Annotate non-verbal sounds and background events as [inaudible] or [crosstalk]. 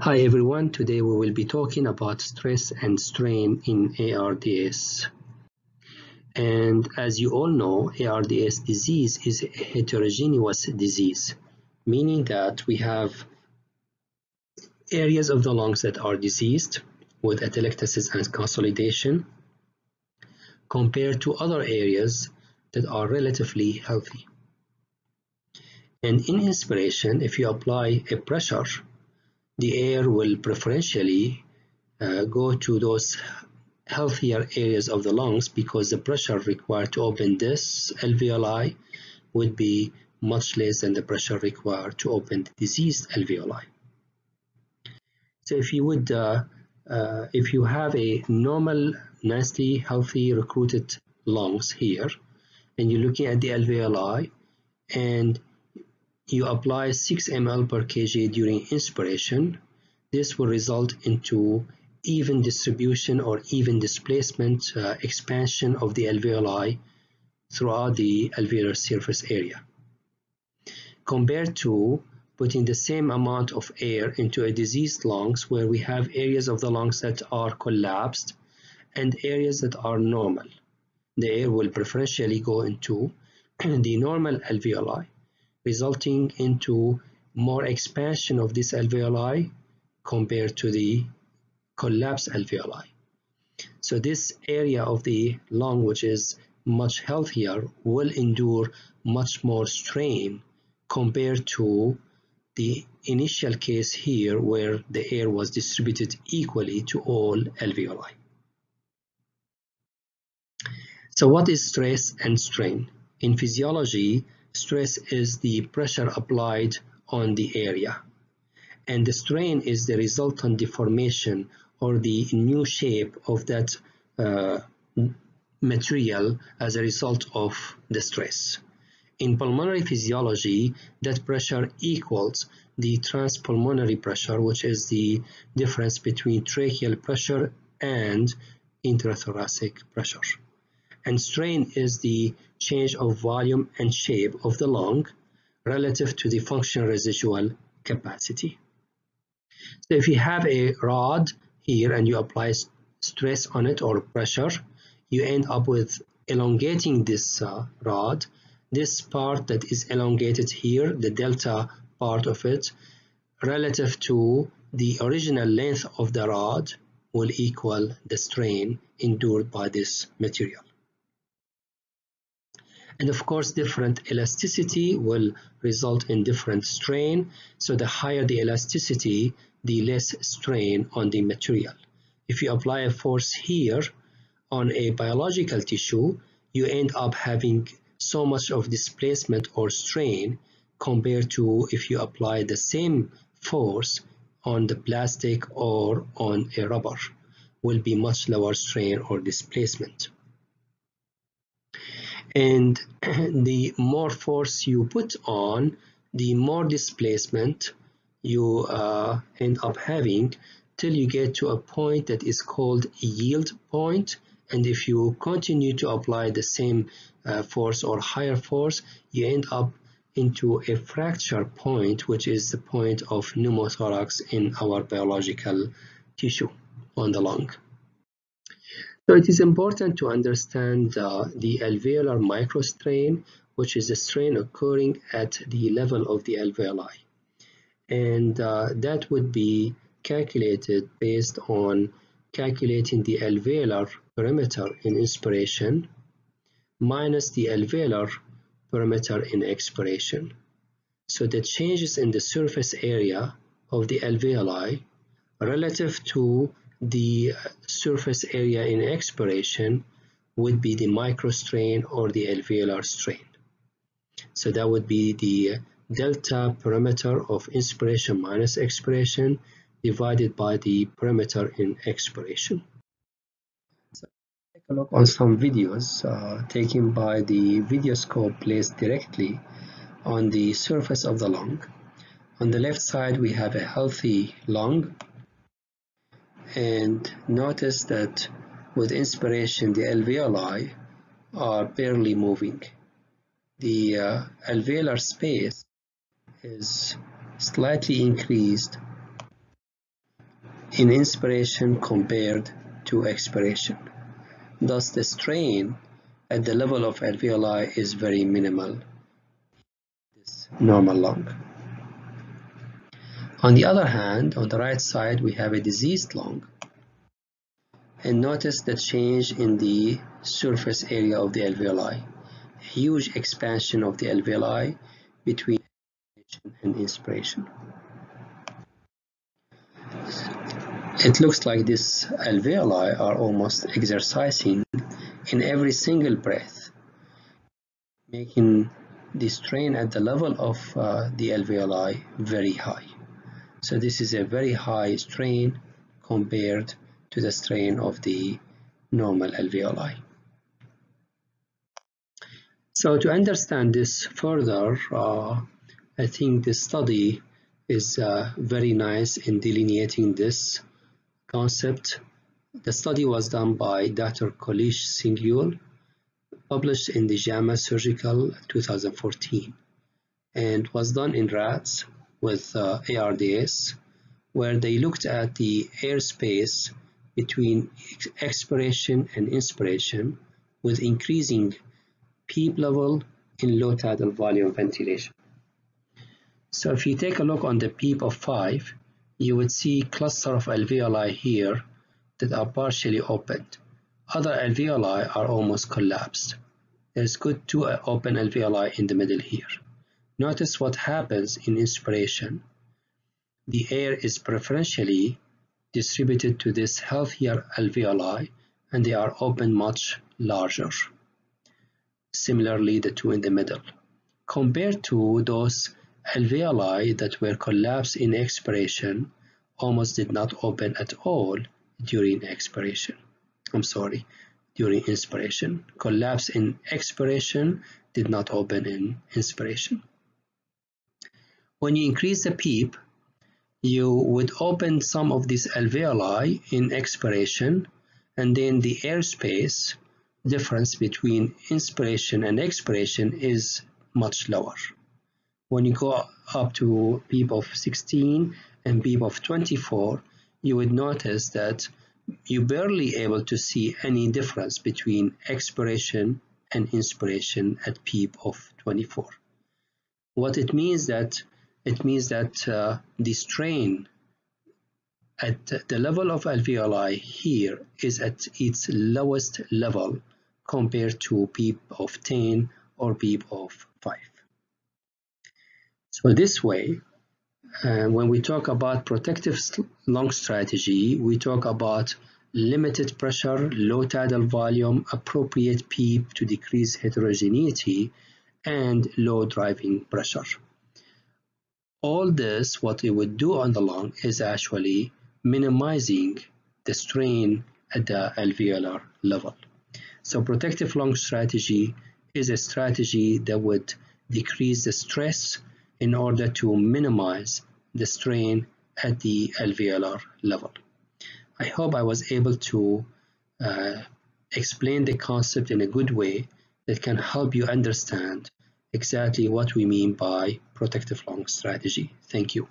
Hi everyone, today we will be talking about stress and strain in ARDS. And as you all know, ARDS disease is a heterogeneous disease, meaning that we have areas of the lungs that are diseased with atelectasis and consolidation compared to other areas that are relatively healthy. And in inspiration, if you apply a pressure the air will preferentially uh, go to those healthier areas of the lungs because the pressure required to open this alveoli would be much less than the pressure required to open the diseased alveoli. So if you would, uh, uh, if you have a normal, nicely healthy recruited lungs here, and you're looking at the alveoli, and you apply 6 ml per kg during inspiration, this will result into even distribution or even displacement uh, expansion of the alveoli throughout the alveolar surface area. Compared to putting the same amount of air into a diseased lungs where we have areas of the lungs that are collapsed and areas that are normal. The air will preferentially go into [clears throat] the normal alveoli resulting into more expansion of this alveoli compared to the collapsed alveoli. So this area of the lung, which is much healthier, will endure much more strain compared to the initial case here where the air was distributed equally to all alveoli. So what is stress and strain? In physiology, stress is the pressure applied on the area and the strain is the resultant deformation or the new shape of that uh, material as a result of the stress. In pulmonary physiology, that pressure equals the transpulmonary pressure, which is the difference between tracheal pressure and intrathoracic pressure and strain is the change of volume and shape of the lung relative to the functional residual capacity. So if you have a rod here and you apply stress on it or pressure, you end up with elongating this uh, rod. This part that is elongated here, the delta part of it, relative to the original length of the rod will equal the strain endured by this material. And of course, different elasticity will result in different strain. So the higher the elasticity, the less strain on the material. If you apply a force here on a biological tissue, you end up having so much of displacement or strain compared to if you apply the same force on the plastic or on a rubber will be much lower strain or displacement and [clears throat] the more force you put on the more displacement you uh, end up having till you get to a point that is called yield point and if you continue to apply the same uh, force or higher force you end up into a fracture point which is the point of pneumothorax in our biological tissue on the lung. So it is important to understand uh, the alveolar microstrain, which is a strain occurring at the level of the alveoli. And uh, that would be calculated based on calculating the alveolar perimeter in inspiration minus the alveolar perimeter in expiration. So the changes in the surface area of the alveoli relative to the surface area in expiration would be the microstrain or the alveolar strain. So that would be the delta parameter of inspiration minus expiration divided by the perimeter in expiration. So take a look on some videos uh, taken by the videoscope placed directly on the surface of the lung. On the left side we have a healthy lung and notice that with inspiration the alveoli are barely moving. The uh, alveolar space is slightly increased in inspiration compared to expiration. Thus, the strain at the level of alveoli is very minimal this normal lung. On the other hand, on the right side, we have a diseased lung. And notice the change in the surface area of the alveoli. A Huge expansion of the alveoli between and inspiration. It looks like these alveoli are almost exercising in every single breath, making the strain at the level of uh, the alveoli very high. So this is a very high strain compared to the strain of the normal alveoli. So to understand this further, uh, I think this study is uh, very nice in delineating this concept. The study was done by Dr. Kailash Singhul, published in the JAMA Surgical 2014, and was done in rats with uh, ARDS, where they looked at the airspace between expiration and inspiration with increasing PEEP level in low tidal volume ventilation. So if you take a look on the PEEP of 5, you would see cluster of alveoli here that are partially opened. Other alveoli are almost collapsed. There's good two open alveoli in the middle here. Notice what happens in inspiration. The air is preferentially distributed to this healthier alveoli and they are open much larger. Similarly, the two in the middle. Compared to those alveoli that were collapsed in expiration almost did not open at all during expiration. I'm sorry, during inspiration. Collapse in expiration did not open in inspiration. When you increase the PEEP, you would open some of these alveoli in expiration and then the airspace difference between inspiration and expiration is much lower. When you go up to PEEP of 16 and PEEP of 24, you would notice that you barely able to see any difference between expiration and inspiration at PEEP of 24. What it means that it means that uh, the strain at the level of alveoli here is at its lowest level compared to PEEP of 10 or PEEP of 5. So this way, uh, when we talk about protective lung strategy, we talk about limited pressure, low tidal volume, appropriate PEEP to decrease heterogeneity, and low driving pressure. All this, what we would do on the lung is actually minimizing the strain at the alveolar level. So protective lung strategy is a strategy that would decrease the stress in order to minimize the strain at the alveolar level. I hope I was able to uh, explain the concept in a good way that can help you understand exactly what we mean by protective lung strategy. Thank you.